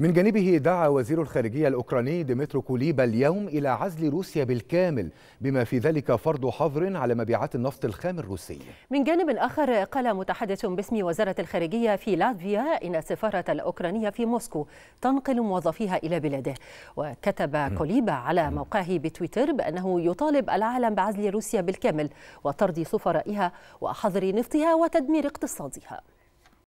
من جانبه دعا وزير الخارجية الأوكراني ديمترو كوليبا اليوم إلى عزل روسيا بالكامل بما في ذلك فرض حظر على مبيعات النفط الخام الروسي. من جانب آخر قال متحدث باسم وزارة الخارجية في لاتفيا إن السفارة الأوكرانية في موسكو تنقل موظفيها إلى بلاده. وكتب كوليبا على موقعه بتويتر بأنه يطالب العالم بعزل روسيا بالكامل وطرد سفرائها وحظر نفطها وتدمير اقتصادها.